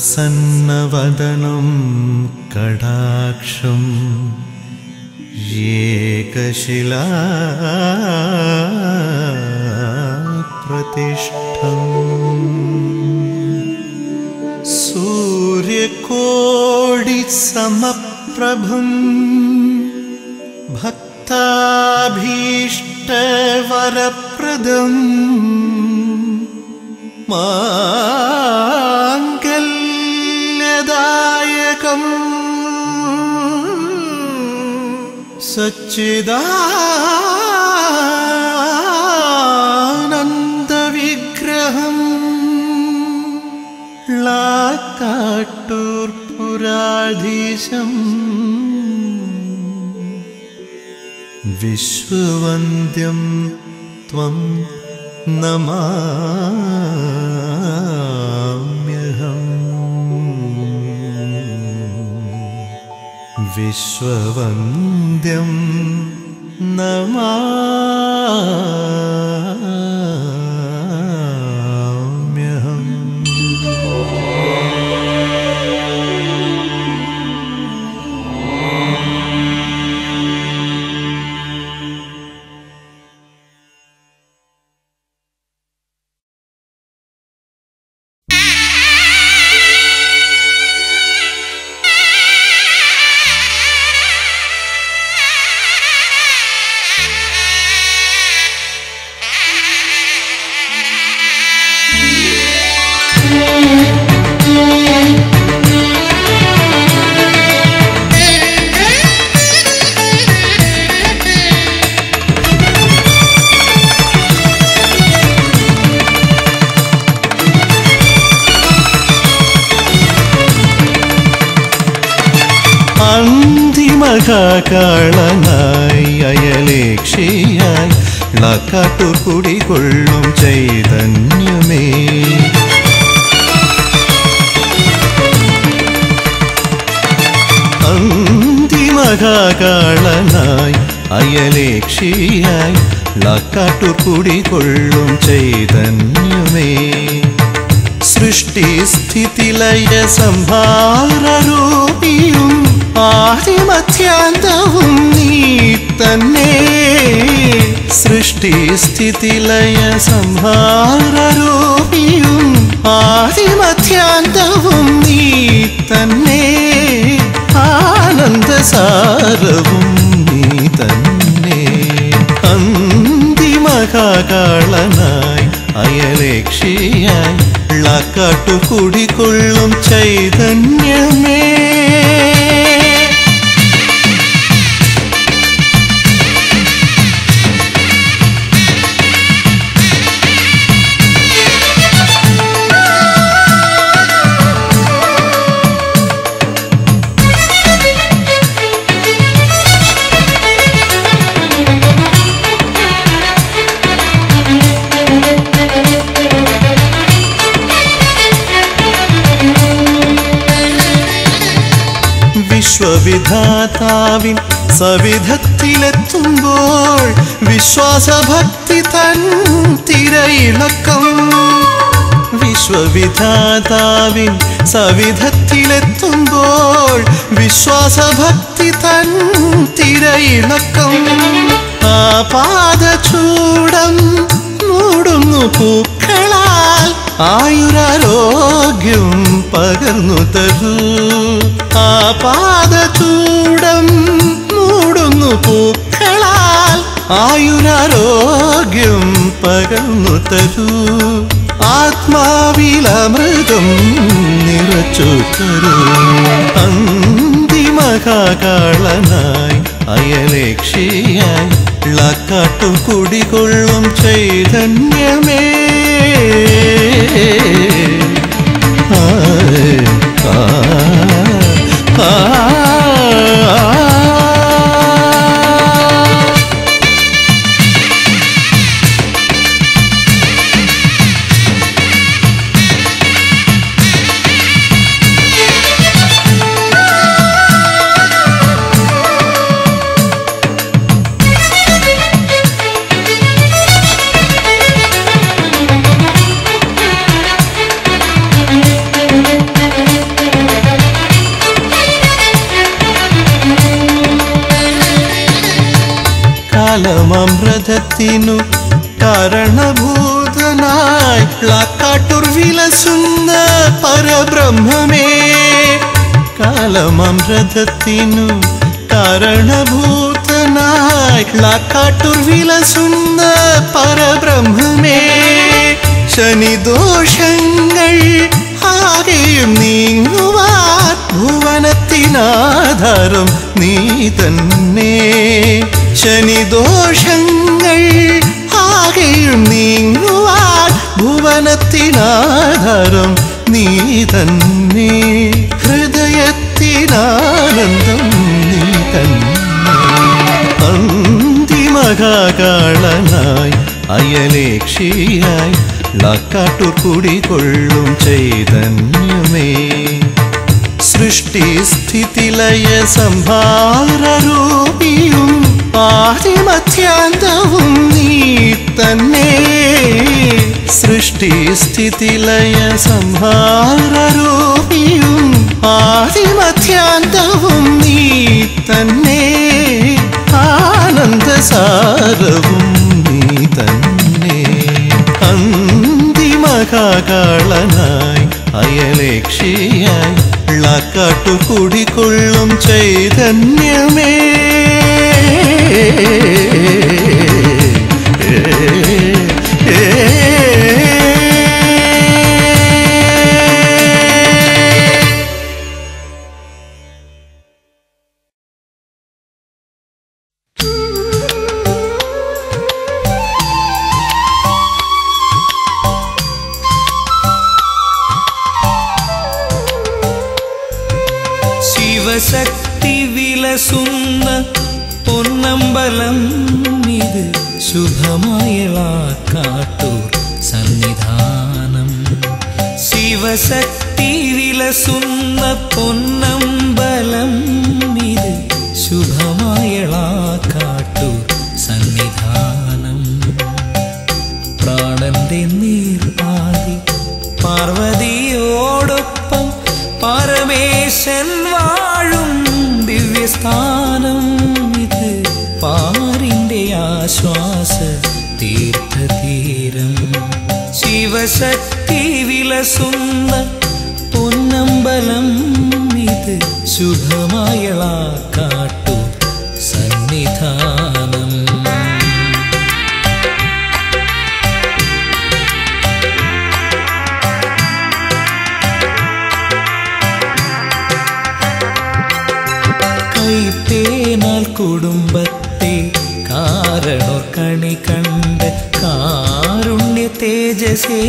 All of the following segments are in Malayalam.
सन्नवदनं कडाक्षं येकशिलाप्रतिष्ठ सूर्यकोडिसमप्रभुं भक्ताभीष्ट वरप्रदम् मा चिदानन्दविग्रहम्लाट्टूर्पुराधीशम् विश्ववन्द्यं त्वं नमा विश्ववन्द्यं नमा അന്തിമകാളനായി അയലേക്ഷിയായി ളക്കാട്ടൂർ കുടികൊള്ളും ചൈതന്യമേ. അന്തിമകാളനായി അയലേക്ഷിയായി ളക്കാട്ടൂർ കുടികൊള്ളും ചൈതന്യമേ. സൃഷ്ടി സ്ഥിതിലയ സംഭാരൂപിയും ആദിമധ്യാന്തവും നീ തന്നെ. സൃഷ്ടി സ്ഥിതിലയ സംഹാരൂപിയും ആദിമധ്യാന്തവും നീ തന്നെ. ആനന്ദസാരവും നീ തന്നെ. അന്തിമകാളനായി അയലേക്ഷിയായി ളക്കാട്ടു കുടികൊള്ളും ചൈതന്യമേ. വിശ്വവിധാതാവിൻ സവിധത്തിലെത്തുമ്പോൾ വിശ്വാസഭക്തി തൻ തിരയിളക്കം. വിശ്വവിധാതാവിൻ സവിധത്തിലെത്തുമ്പോൾ വിശ്വാസഭക്തി തൻ തിരയിളക്കം. ആ പാദചൂടം മൂടുന്നു പൂക്കളാൽ ആയുരാരോഗ്യം പകർന്നു തരൂ. ആ മൂടുന്നു പൂക്കളാൽ. ആയുരാരോഗ്യം പകർന്നു തരൂ. ആത്മാവിലമൃതം നിറച്ചു തരൂ. അന്തിമകാളനായി അയലേക്ഷിയായി ളക്കാട്ടും കുടികൊള്ളും ചൈതന്യമേ. ആ, à, à, à. കാലമമൃതത്തിനു കാരണഭൂതനായി ളാക്കാട്ടൂർ വിലസുന്ന പരബ്രഹ്മമേ കാലമമൃതത്തിനു കാരണഭൂതനായി ളാക്കാട്ടൂർ വിലസുന്ന പരബ്രഹ്മമേ ശനിദോഷങ്ങൾ ആകെയും നീങ്ങുവാൻ ഭുവനത്തിനാധാരം നീ തന്നെ ശനിദോഷങ്ങൾ ആകെയും നീങ്ങുവാൻ ഭുവനത്തിനാധാരം നീ തന്നെ. ഹൃദയത്തിനാനന്ദം നീ തന്നെ. അന്തിമകാളനായി അയലേക്ഷിയായി ളക്കാട്ടൂർ കുടികൊള്ളും ചൈതന്യമേ. സൃഷ്ടി സ്ഥിതിലയ സംഹാരൂപിയും ആദിമധ്യാന്തവും നീ തന്നെ സൃഷ്ടി സ്ഥിതിലയ സംഹാരൂപിയും ആദിമധ്യാന്തവും നീ തന്നെ ആനന്ദസാരവും നീ തന്നെ അന്തിമകാകളനായി അയലേക്ഷിയായി ളക്കാട്ടു കുടികൊള്ളും ചൈതന്യമേ. കുടുംബത്തെ കാരണോർ കണി കണ്ട് കാരുണ്യ തേജസേ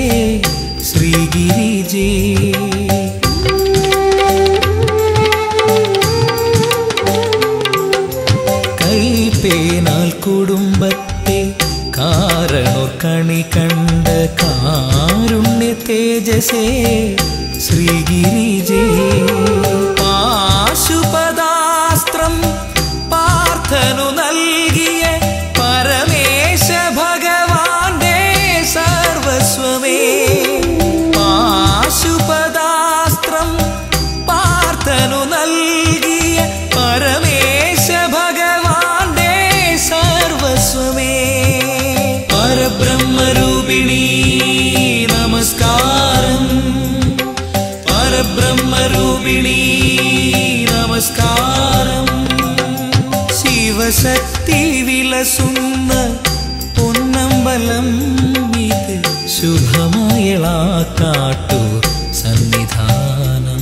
ശുഭമയളാക്കാട്ടൂർ സന്നിധാനം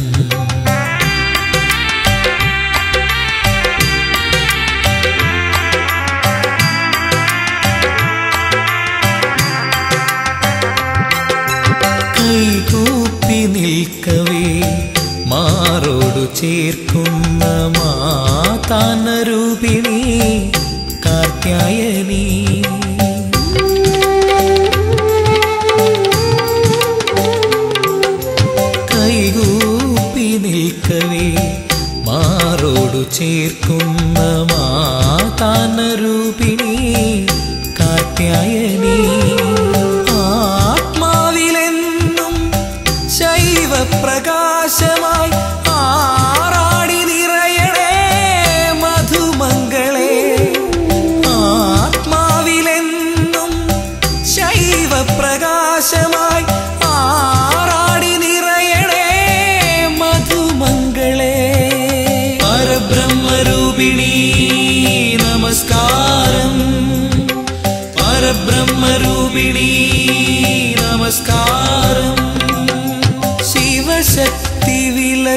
കൈകൂപ്പി നിൽക്കവേ മാറോടു ചേർക്കുന്ന മാതാനരൂപിണി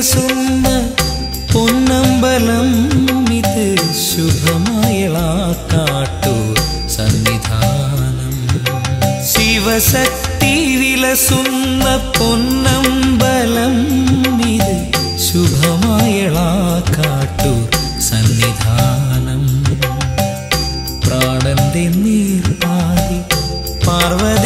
വിലസുന്ന പൊന്നമ്പലം ഇത് ശുഭമയളാക്കാട്ടു സന്നിധാനം. ശിവശക്തി വിലസുന്ന പൊന്നമ്പലം ഇത് ശുഭമയളാക്കാട്ടു സന്നിധാനം. പ്രാണന്റെ നീർ പാർവതിയോടൊപ്പം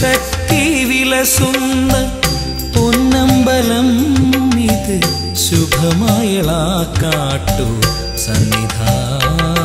ശിവശക്തി വിലസുന്ന പൊന്നമ്പലം ഇത് ശുഭമയളാക്കാട്ടു സന്നിധാനം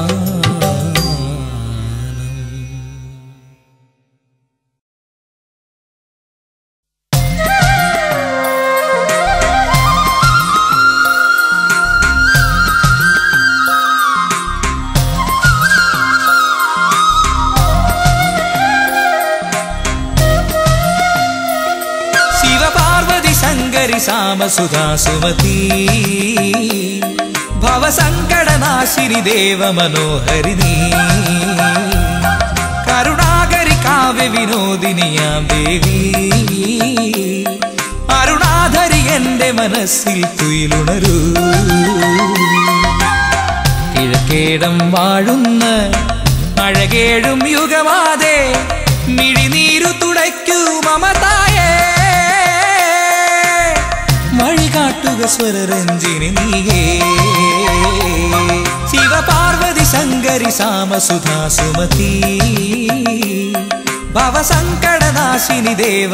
ദേവ മനോഹരിണി കരുണാകരി കാവ്യ വിനോദിനിയാം ദേവി. അരുണാധരി എന്റെ മനസ്സിൽ തുയിലുണരൂ. കിഴക്കേടം വാഴുന്ന അഴകേഴും യുഗമാതെ മിഴിനീരു തുടയ്ക്കൂ മമതായേ വഴി കാട്ടുക സ്വരരഞ്ജിനി നീയേ ശിവപാർവതി ശങ്കരി സാമസുധാ സുമതി ഭവസങ്കടനാശിനി ദേവ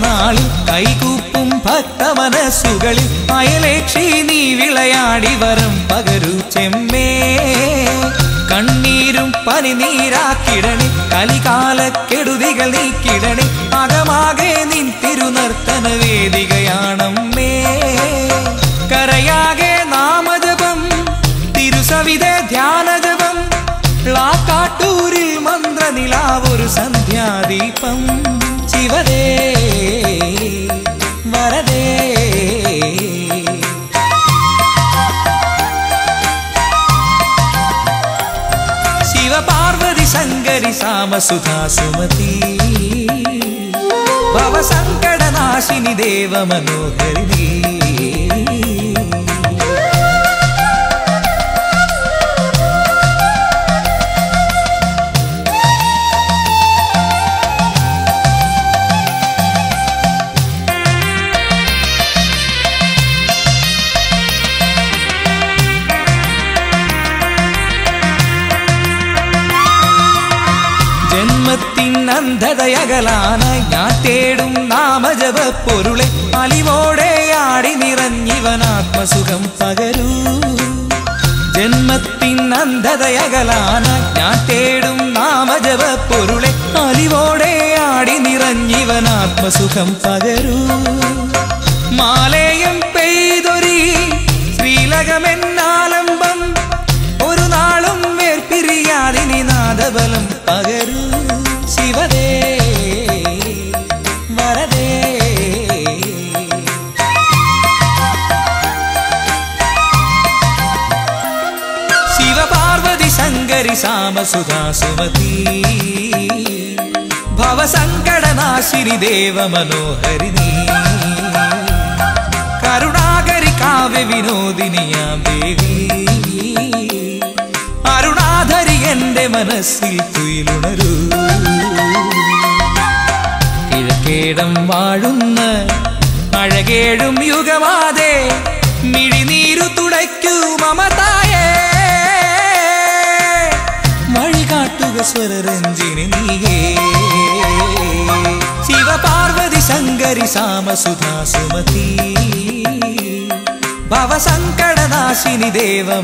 തിരുവുത്സവനാളിൽ കൈകൂപ്പും ഭക്തമനസ്സുകളിൽ അയലേക്ഷി നീ വിളയാടി വരം പകരു ചെമ്മേ. കണ്ണീരും പനിനീരാക്കിടണി കലികാലക്കെടുതികൾ നീക്കിടണി അകമാകെ നിൻ തിരുനർത്തന വേദികയാണമ്മേ. കരയാകെ നാമജപം തിരുസവിത ധ്യാനജപം ൂരിൽ മന്ത്രനിലാവൊരു സന്ധ്യാദീപം. ശിവദേ सामसुधा सुमती। भवसङ्कटनाशिनि देवमनोहरिणी അന്ധതയകലാനായി ഞാൻ തേടും നാമജപ പൊരുളെ. അലിവോടെ ആടി നിറഞ്ഞിവനാത്മസുഖം പകരൂ. ജന്മത്തിൻ അന്ധതയകലാനായി ഞാൻ തേടും നാമജപ പൊരുളെ. അലിവോടെ ആടി നിറഞ്ഞിവനാത്മസുഖം പകരൂ. മാലയം പെയ്തൊരി ശ്രീലകമെന്നാലംബം ഒരു നാളും വേർപിരിയാതിനി നാദബലം പകരൂ. ശിവദേ വരദേ ശിവപാർവതി ശങ്കരി സാമസുധാ സുമതി ഭവസങ്കടനാശിനി ദേവ മനോഹരിണീ കരുണാകരി കാവ്യ വിനോദിനിയാം ദേവി അരുണാധരി എന്റെ മനസ്സിൽ തുയിലുണരൂ. കിഴക്കേടം വാഴുന്ന അഴകേഴും യുഗമാതെ മിഴിനീരു തുടയ്ക്കൂ മമതായേ. വഴി കാട്ടുക സ്വരരഞ്ജിനി നീയേ. ശിവപാർവതി ശങ്കരി സാമസുധാ സുമതി. ഭവസങ്കടനാശിനി ദേവ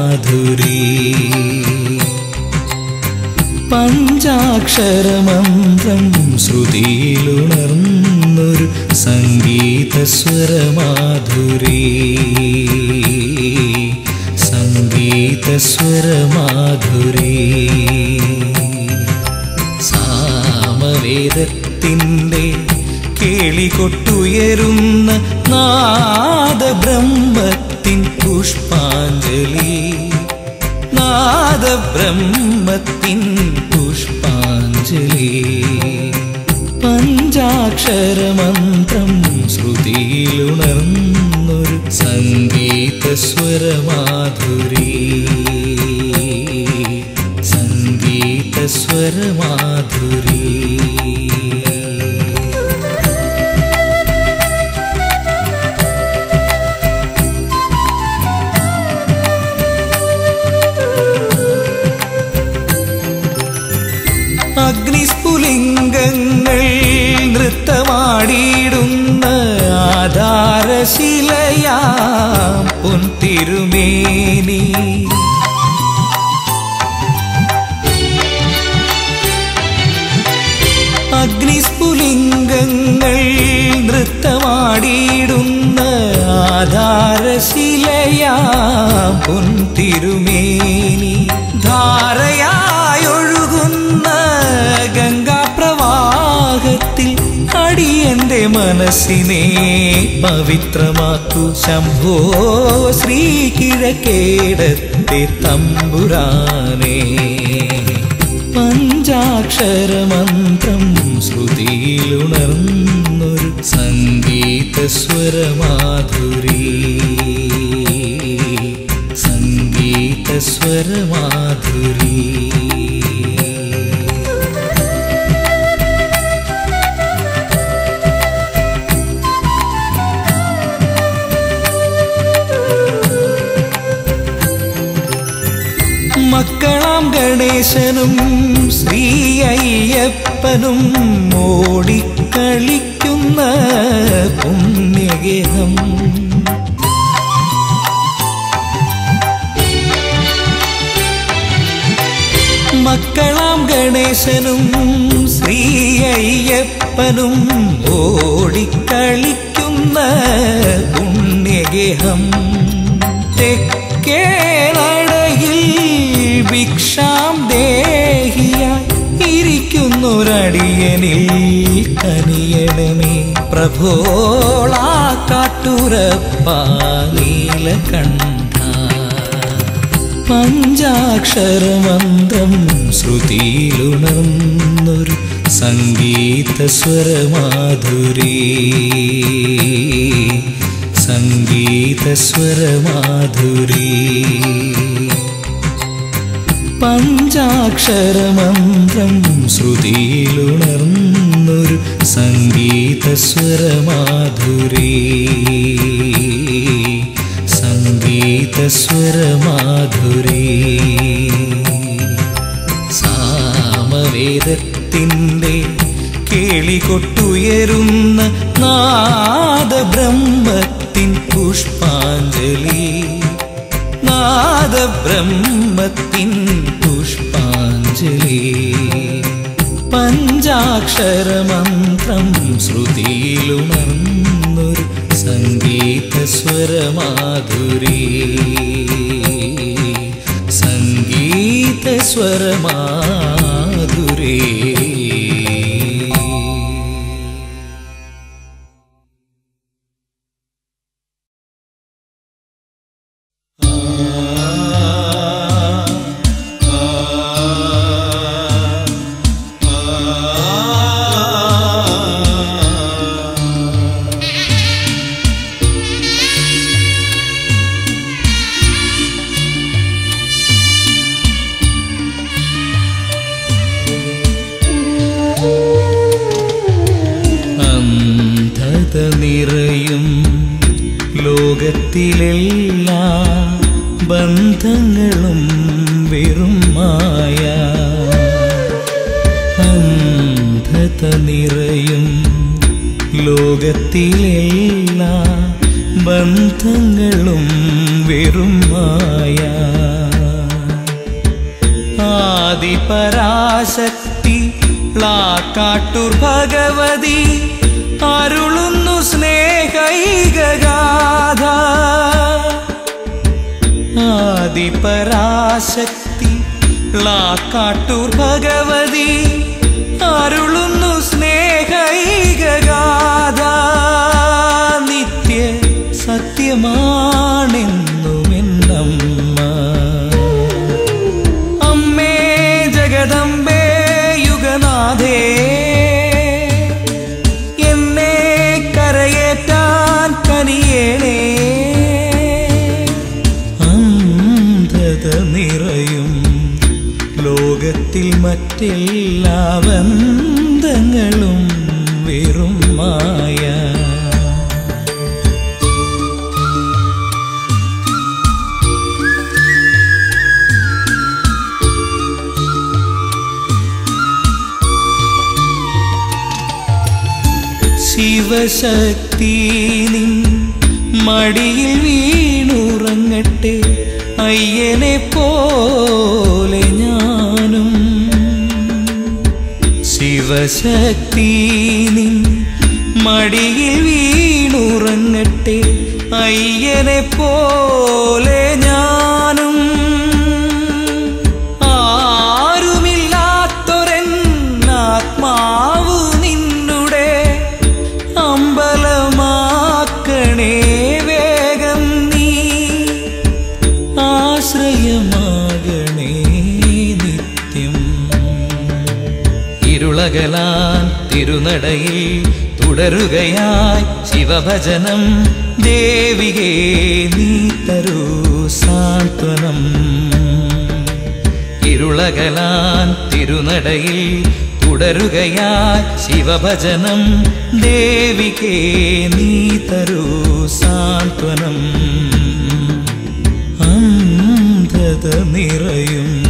സ്വരമാധുരി പഞ്ചാക്ഷരമന്ത്രം ശ്രുതിയിലുണർന്നൊരു സംഗീതസ്വരമാധുരി. സംഗീതസ്വരമാധുരി. സംഗീത സ്വരമാധുരി സാമവേദത്തിന്റെ കേളികൊട്ടുയരുന്ന നാദബ്രഹ്മത്തിൻ പുഷ്പാഞ്ജലി. നാദബ്രഹ്മത്തിൻ പുഷ്പാഞ്ജലി. പഞ്ചാക്ഷരമന്ത്രം ശ്രുതിയിലുണർന്നൊരു സംഗീത സ്വരമാധുരി നൃത്തമാടിയിടുന്ന ആധാരശിലയാം അഗ്നിസ്ഫുലിംഗങ്ങൾ നൃത്തമാടിയിടുന്ന ആധാരശിലയാം പൊൻതിരുമേനി ധാരയായൊഴുകുന്ന മനസ്സിനെ പവിത്രമാക്കു ശംഭോ ശ്രീ കിഴക്കേടത്തെ തമ്പുരാനേ പഞ്ചാക്ഷരമന്ത്രം ശ്രുതിയിലുണർന്നൊരു സംഗീത സ്വരമാധുരി ഗണേശനും ശ്രീ അയ്യപ്പനും ഓടിക്കളിക്കുന്ന പുണ്യഗേഹം. മക്കളാം ഗണേശനും ശ്രീ അയ്യപ്പനും ഓടിക്കളിക്കുന്ന പുണ്യഗേഹം. തെക്കേ നടയിൽ ഭിക്ഷാം ദേഹിയായി ഇരിക്കുന്നൊരടിയനിൽ കനിയണമേ. പ്രഭോളാ കാട്ടുറപ്പാനീല കണ്ട പഞ്ചാക്ഷരമന്ത്രം ശ്രുതിയിലുണർന്നൊരു സംഗീത സ്വരമാധുരി സംഗീത സ്വരമാധുരി പഞ്ചാക്ഷരമന്ത്രം ശ്രുതിയിലുണർന്നൊരു സംഗീത സ്വരമാധുരി സംഗീത സ്വരമാധുരി സാമവേദത്തിന്റെ കേളികൊട്ടുയരുന്ന നാദബ്രഹ്മത്തിൻ പുഷ്പാഞ്ജലി. पादब्रह्मतिं पुष्पाञ्जले पञ्जाक्षरमन्त्रं श्रुतिलुमन्मुर्सङ्गीतस्वर माधुरे सङ्गीतस्वर माधुरे ബന്ധങ്ങളും വെറും മായ. ശിവശക്തി നിൻ മടിയിൽ വീണുറങ്ങട്ടെ അയ്യനെ പോലെ ശിവശക്തി നിൻ മടിയിൽ വീണുറങ്ങട്ടെ അയ്യനെ പോലെ തിരുനടയിൽ തുടരുകയായി ശിവഭജനം. ദേവികേ നീ തരൂ സാന്ത്വനം. ഇരുളകലാൻ തിരുനടയിൽ തുടരുകയായി ശിവഭജനം. ദേവികേ നീ തരൂ സാന്ത്വനം. അന്ധത നിറയും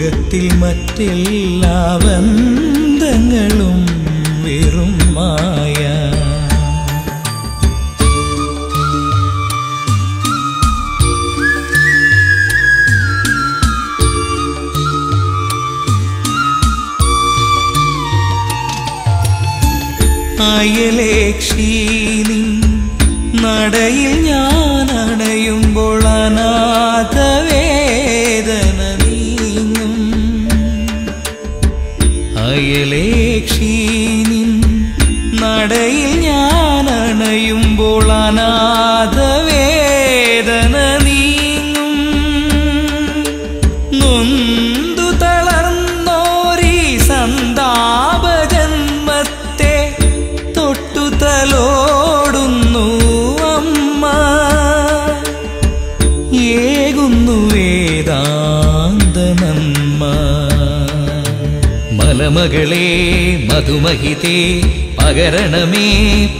ലോകത്തിൽ മറ്റെല്ലാ ബന്ധങ്ങളും വെറും മായ അയലേക്ഷീനി നടയിൽ ഞാൻ അണയുമ്പോൾ അനാഥ മലമകളെ മധുമഹിതേ പകരണമേ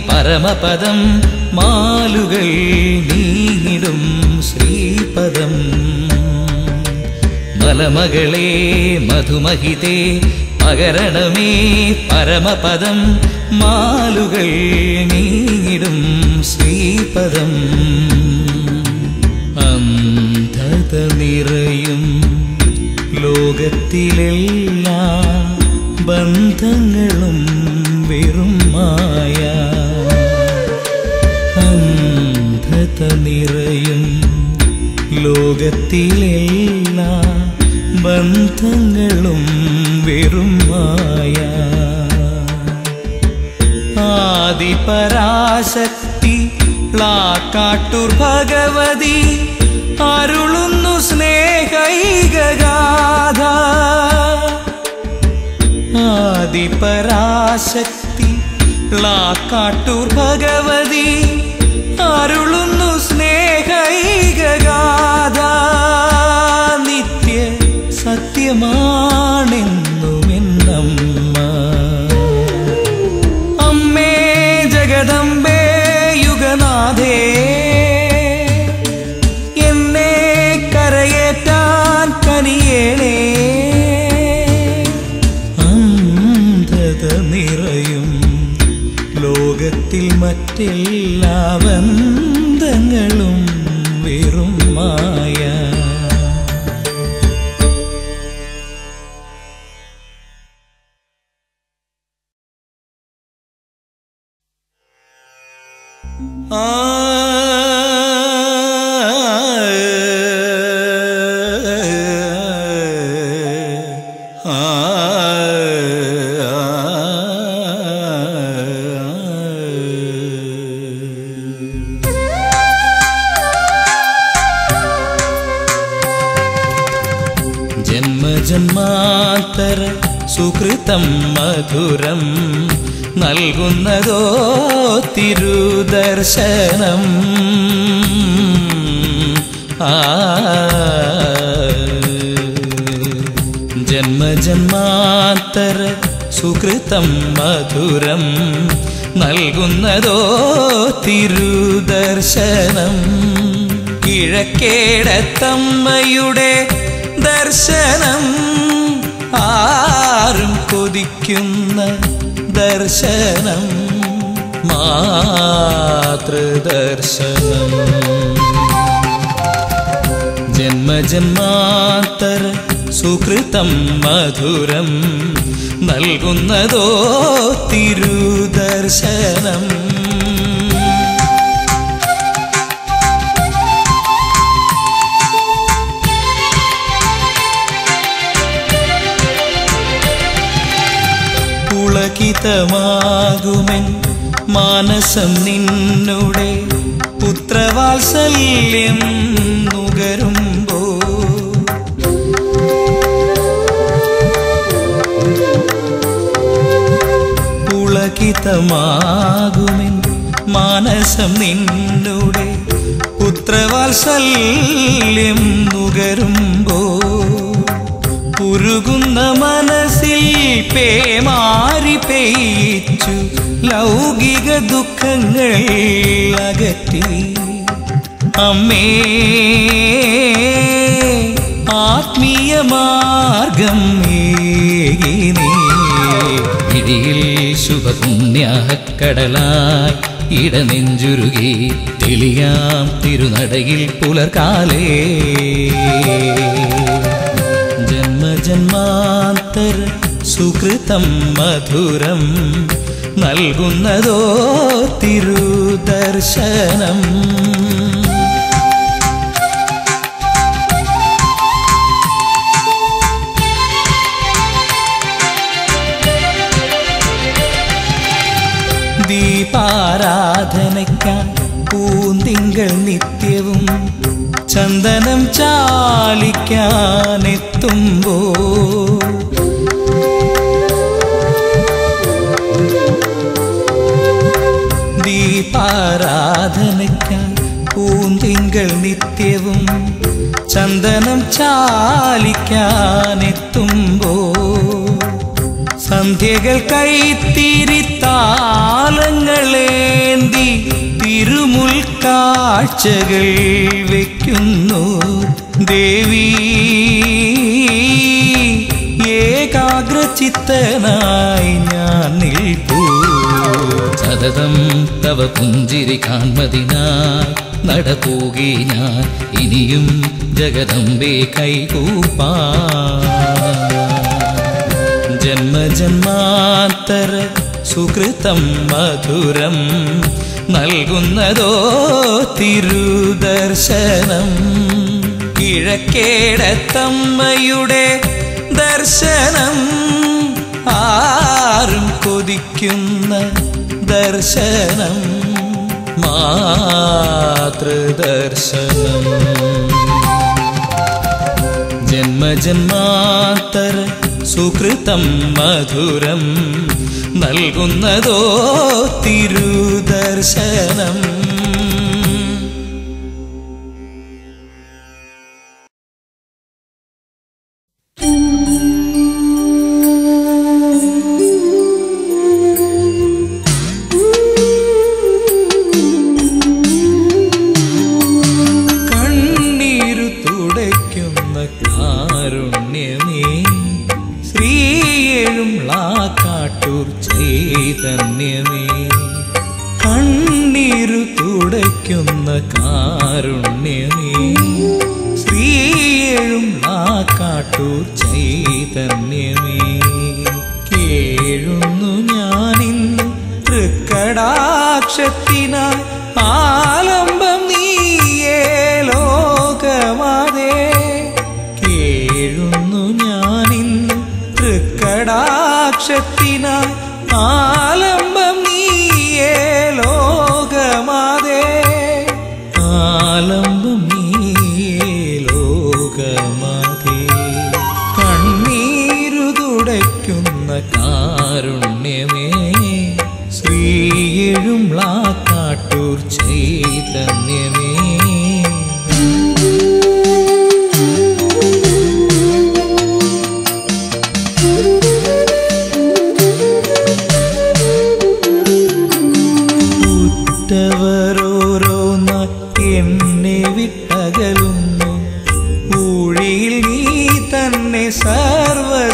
പരമപദം. മാലുകൾ നീങ്ങിടും ശ്രീപദം. മലമകളെ മധുമഹിതേ പകരണമേ പരമപദം. മാലുകൾ നീങ്ങിടും ശ്രീപദം. അന്ധത നിറയും ലോകത്തിലെല്ലാ ബന്ധങ്ങളും വെറും മായ. അന്ധത നിറയും ലോകത്തിലെല്ലാ ബന്ധങ്ങളും വെറും മായ. ആദിപരാശക്തി പ്ലാക്കാട്ടൂർ ഭഗവതി അരുളുന്നു ആദിപരാശക്തി ളാക്കാട്ടൂർ ഭഗവതി. മറ്റെല്ലാ തിരുദർശനം. ആ. ജന്മജന്മാന്തര സുഹൃതം മധുരം നൽകുന്നതോ തിരുദർശനം. കിഴക്കേടത്തമ്മയുടെ ദർശനം. ആരും കൊതിക്കുന്ന ദർശനം. മാതൃദർശനം. ജന്മജന്മാന്തര സുഹൃതം മധുരം നൽകുന്നതോ തിരുദർശനം. പുളകിതമാകുമെൻ മാനസം നിന്നുടെ പുത്രവാത്സല്യം നുകരുമ്പോ. പുളകിതമാകുമെൻ മാനസം നിന്നുടെ പുത്രവാത്സല്യം നുകരുമ്പോ. ഉരുകുന്ന മനസ്സിൽ പേമാരി പെയ്ച്ചു ലൗകിക ദുഃഖങ്ങൾ അകറ്റി. അമ്മേ ആത്മീയ മാർഗം ഇടിയിൽ ശുഭപുണ്യക്കടലായി ഇടനെഞ്ചുരുകി തെളിയാം തിരുനടയിൽ പുലർക്കാലേ ജന്മജന്മാന്തർ സുകൃതം മധുരം നൽകുന്നതോ തിരുദർശനം. ദീപാരാധനയ്ക്കാൻ പൂന്തിങ്കൾ നിത്യവും ചന്ദനം ചാലിക്കാനെത്തുമ്പോ ദീപാരാധനയ്ക്കാൻ പൂന്തിങ്കൾ നിത്യവും ചന്ദനം ചാലിക്കാനെത്തുമ്പോ സന്ധ്യകൾ കൈത്തിരിത്താലങ്ങളേന്തി തിരുമുൽ കാഴ്ചകൾ വയ്ക്കുന്നു ദേവി ഏകാഗ്രചിത്തനായി ഞാൻ നിൽപ്പൂ സതതം തവ പുഞ്ചിരി കാൺമതിനാ നടപോകി ഞാൻ ഇനിയും ജഗദമ്പേ കൈകൂപ്പാ ജന്മജന്മാന്തര സുഹൃതം മധുരം നൽകുന്നതോ തിരുദർശനം കിഴക്കേടത്തമ്മയുടെ ദർശനം ആരും കൊതിക്കുന്ന ദർശനം മാതൃദർശനം. ജന്മജന്മാത്തർ സുഹൃതം മധുരം നൽകുന്നതോ തിരുദർശനം.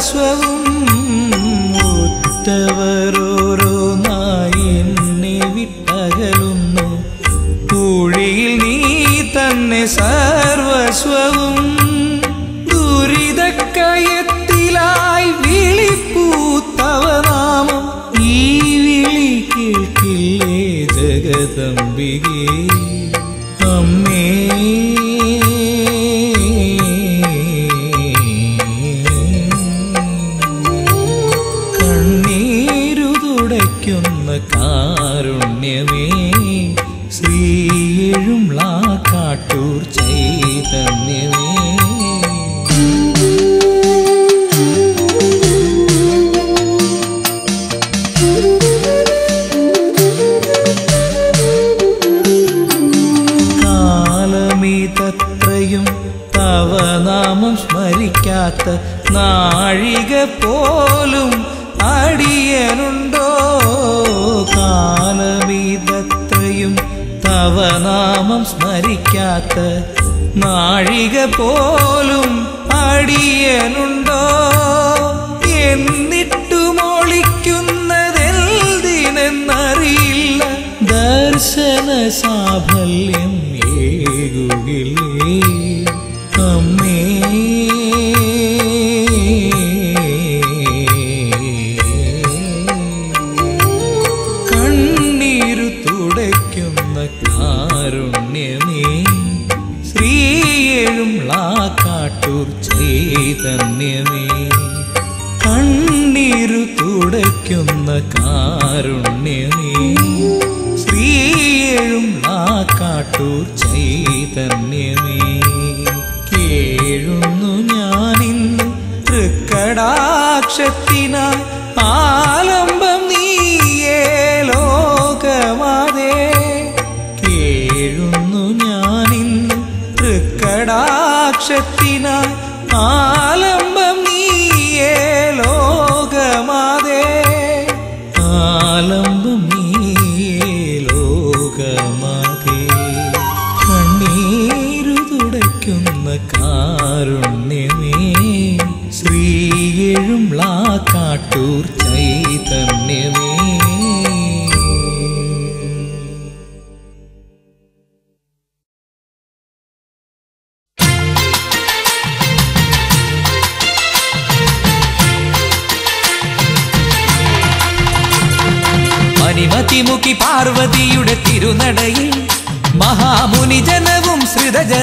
സർവസ്വവും ഉറ്റവരോരോന്നായി പോലും അടിയനുണ്ടോ? കാലമീതത്രയും തവനാമം സ്മരിക്കാത്ത നാഴിക പോലും അടിയനുണ്ടോ? എന്നിട്ടു മൊളിക്കുന്നതെന്തിനെന്നറിയില്ല ദർശന സാഫല്യം ഏകുകിലേ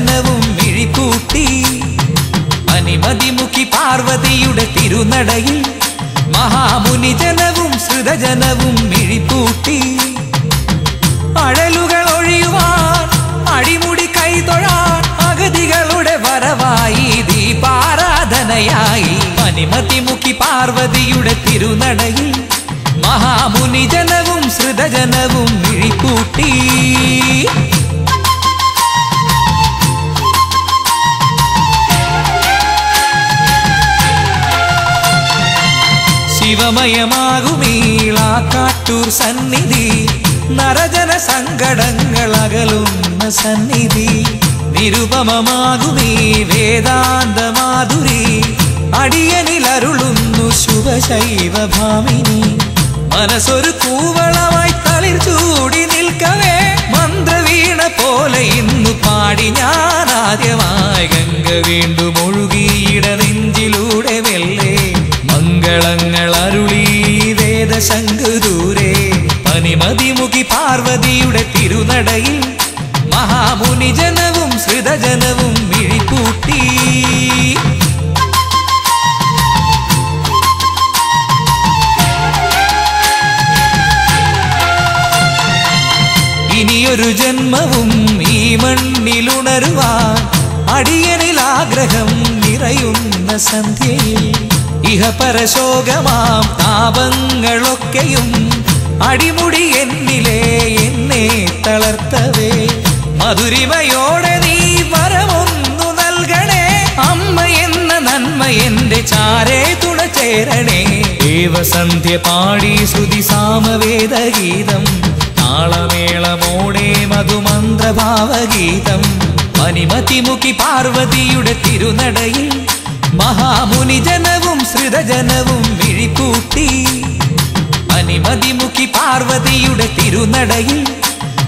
ശ്രിതജനവും മിഴിക്കൂട്ടി അനിമതിമുഖി പാർവതിയുടെ തിരുനടയിൽ മഹാമുനി ജനവും മിഴിക്കൂട്ടി അഴലുകൾ ഒഴിയുവാൻ അടിമുടി കൈതൊഴാൻ അഗതികളുടെ വരവായി ദീപാരാധനയായി. അനിമതിമുഖി പാർവതിയുടെ തിരുനടയിൽ മഹാമുനി ജനവും ശ്രിതജനവും മിഴിക്കൂട്ടി ശിവമയമാകുമീള കാട്ടൂർ സന്നിധി. നരജന സങ്കടങ്ങൾ അകലുന്ന സന്നിധി. നിരുപമമാകുമീ വേദാന്ത മാധുരി അടിയനിലരുളുന്നു ശുഭശൈവ ഭാമിനി മനസ്സൊരു കൂവളമായി തളിർ ചൂടി നിൽക്കവേ. മന്ത്രവീണ പോലെ ഇന്നു പാടി ഞാൻ ആദ്യമായി ഗംഗ വീണ്ടും ഒഴുകിയിട നെഞ്ചിലൂടെ വെല്ലേ മംഗളങ്ങൾ വേദശങ്ക് ദൂരെ പനിമതിമുഖി പാർവതിയുടെ തിരുനടയിൽ മഹാമുനി ജനവും ശ്രിതജനവും മിഴിക്കൂട്ടി ഇനിയൊരു ജന്മവും ഈ മണ്ണിലുണരുവാൻ അടിയനിൽ ആഗ്രഹം നിറയുന്ന സന്ധ്യയിൽ ഇഹപരശോകമാം താപങ്ങളൊക്കെയും അടിമുടി എന്നിലെ എന്നെ തളർത്തവേ. മധുരിമയോടെ നീ വരമൊന്നു നൽകണേ. അമ്മ എന്ന നന്മ എന്റെ ചാരേ തുണ ചേരണേ ദേവസന്ധ്യ പാടി ശ്രുതി സാമവേദഗീതം. താളമേളമോടെ മധുമന്ത്രഭാവഗീതം. മനിമതിമുഖി പാർവതിയുടെ തിരുനടയിൽ മഹാമുനി ജനവും ശ്രിതജനവും വിഴിക്കൂട്ടി അനിമതിമുഖി പാർവതിയുടെ തിരുനടയിൽ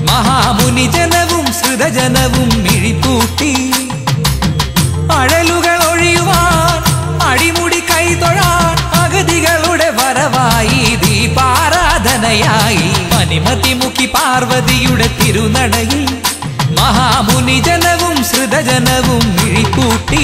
മഹാമുനിജനവും ശ്രിതജനവും മിഴിപ്പൂട്ടി അഴലുകൾ ഒഴിയുവാൻ അടിമുടി കൈതൊഴാൻ അഗതികളുടെ വരവായി ദീപാരാധനയായി. മനിമതിമുഖി പാർവതിയുടെ തിരുനടയിൽ മഹാമുനി ജനവും ശ്രിതജനവും മിഴിക്കൂട്ടി